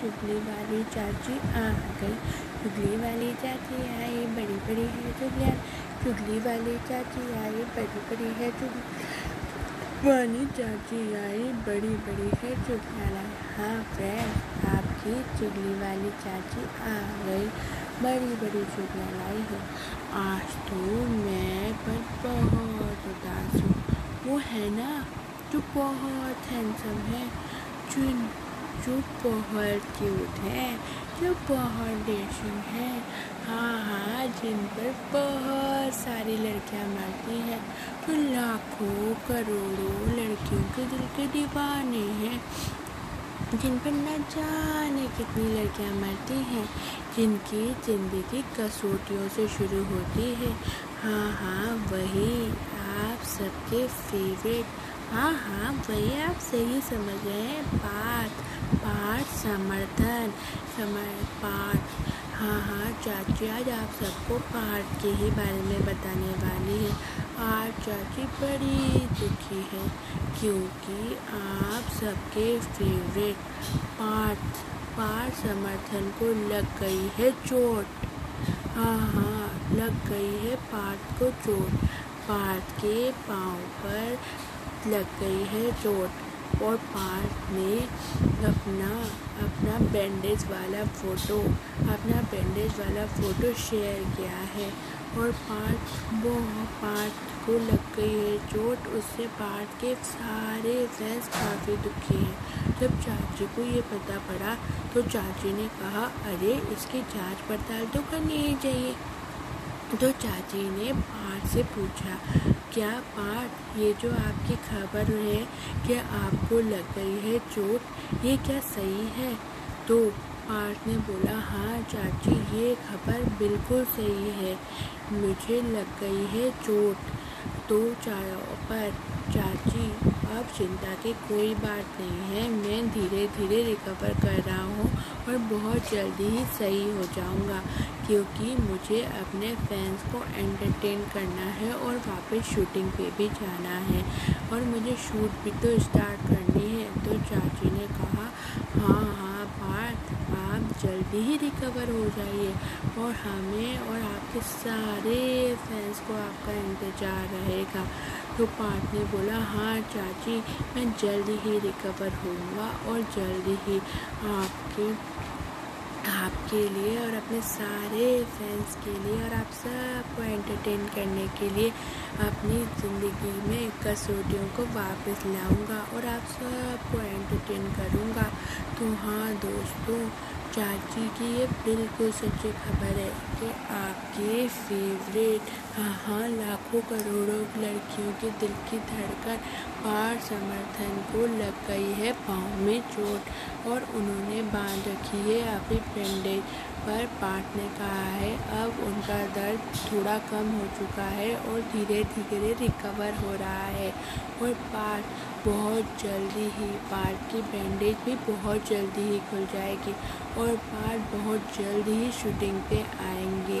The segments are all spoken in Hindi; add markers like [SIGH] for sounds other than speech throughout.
चुगली वाली चाची आ गई। चुगली वाली चाची आई, बड़ी बड़ी है चुगलियाँ चुगली वाली चाची आई, बड़ी बड़ी है चुगली। वाली चाची आई, बड़ी बड़ी है चुगलियाँ हाँ फ्रेंड आपकी चुगली वाली चाची आ गई। बड़ी बड़ी चुगलियाँ लाई है। आज तो मैं पर बहुत उदास हूँ। वो है ना, जो बहुत हैंडसम है। जो जो बहुत क्यूट है, जो बहुत डेशिंग है। हाँ हाँ जिन पर बहुत सारी लड़कियाँ मरती हैं, जो लाखों करोड़ों लड़कियों के दिल के दीवाने हैं। जिन पर न जाने कितनी लड़कियाँ मरती हैं, जिनकी ज़िंदगी कसौटियों से शुरू होती है। हाँ हाँ वही आप सबके फेवरेट हाँ हाँ वही आप सही समझ रहे हैं। पाठ पाठ समर्थन, समर, पाठ। हाँ हाँ चाची, आज आप सबको पाठ के ही बारे में बताने वाली है। आज चाची बड़ी दुखी है, क्योंकि आप सबके फेवरेट पाठ पाठ समर्थन को लग गई है चोट। हाँ हाँ लग गई है पाठ को चोट। पाठ के पाँव पर लग गई है चोट और पार्थ ने अपना अपना बैंडेज वाला फ़ोटो अपना बैंडेज वाला फ़ोटो शेयर किया है और पार्थ वो पार्थ को लग गई है चोट। उससे पार्थ के सारे फैंस काफ़ी दुखी हैं। जब चाची को ये पता पड़ा तो चाची ने कहा, अरे, इसकी जाँच पड़ताल तो करनी ही चाहिए। तो चाची ने पार से पूछा, क्या पार्थ, ये जो आपकी खबर है, क्या आपको लग गई है चोट? ये क्या सही है? तो पार्थ ने बोला हाँ चाची, ये खबर बिल्कुल सही है। मुझे लग गई है चोट। तो चारों पर चाची अब चिंता की कोई बात नहीं है। मैं धीरे धीरे रिकवर कर रहा हूँ और बहुत जल्दी ही सही हो जाऊँगा, क्योंकि मुझे अपने फैंस को एंटरटेन करना है और वापस शूटिंग पे भी जाना है। और मुझे शूट भी तो स्टार्ट करनी है तो चाची ने कहा हाँ हाँ पार्थ आप जल्दी ही रिकवर हो जाइए। और हमें और आपके सारे फैंस को आपका इंतज़ार रहेगा। तो पार्थ ने बोला हाँ चाची, मैं जल्दी ही रिकवर होऊँगा और जल्दी ही आपके आपके लिए और अपने सारे फैंस के लिए और आप सबको एंटरटेन करने के लिए अपनी ज़िंदगी में कसौटियों को वापस लाऊँगा और आप सबको एंटरटेन करूँगा। तो हाँ दोस्तों चाची की ये बिल्कुल सच्ची खबर है कि आपके फेवरेट हाँ हाँ लाखों करोड़ों लड़कियों के दिल की धड़कन पार समर्थन को लग गई है। पाँव में चोट और उन्होंने बाँध रखी है। अपनी पेंडेज पर पार्ट ने कहा है। अब उनका दर्द थोड़ा कम हो चुका है और धीरे धीरे रिकवर हो रहा है। और पार्ट बहुत जल्दी ही पार्ट की बैंडेज भी बहुत जल्दी ही खुल जाएगी। और पार्ट बहुत जल्द ही शूटिंग पे आएँगे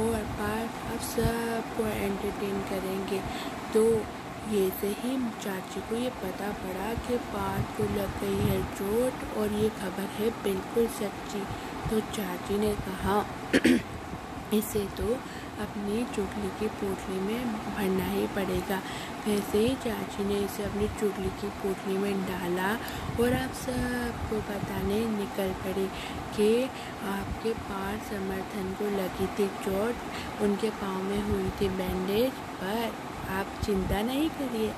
और पार्ट अब सबको एंटरटेन करेंगे। तो ये से ही चाची को ये पता पड़ा कि पार्ट को लग गई है चोट और ये खबर है बिल्कुल सच्ची। तो चाची ने कहा, [CLEARS THROAT] इसे तो अपनी चुगली की पोटली में भरना ही पड़ेगा। वैसे ही चाची ने इसे अपनी चुगली की पोटली में डाला और आप सबको बताने निकल पड़ी कि आपके पार समर्थन को लगी थी, चोट उनके पाँव में हुई थी बैंडेज पर आप चिंता नहीं करिए।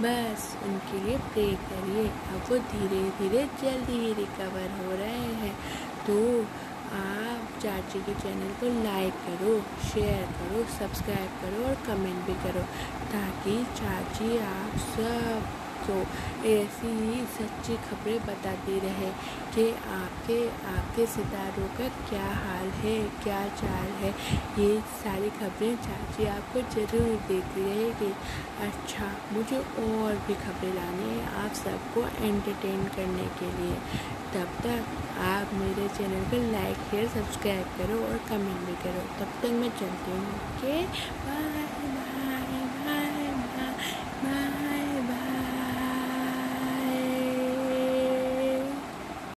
बस उनके लिए प्रे करिए। अब वो धीरे धीरे जल्दी ही रिकवर हो रहे हैं। तो आप चाची के चैनल को लाइक करो, शेयर करो, सब्सक्राइब करो और कमेंट भी करो ताकि चाची आप सब को ऐसी ही सच्ची खबरें बताती रहे कि आपके आपके सितारों का क्या हाल है, क्या चाल है। ये सारी खबरें चाची आपको ज़रूर देती रहेगी। अच्छा मुझे और भी खबरें लानी है आप सबको एंटरटेन करने के लिए। तब तक आप मेरे चैनल को लाइक शेयर सब्सक्राइब करो और कमेंट भी करो। तब तक मैं चलती हूँ। Okay bye bye bye bye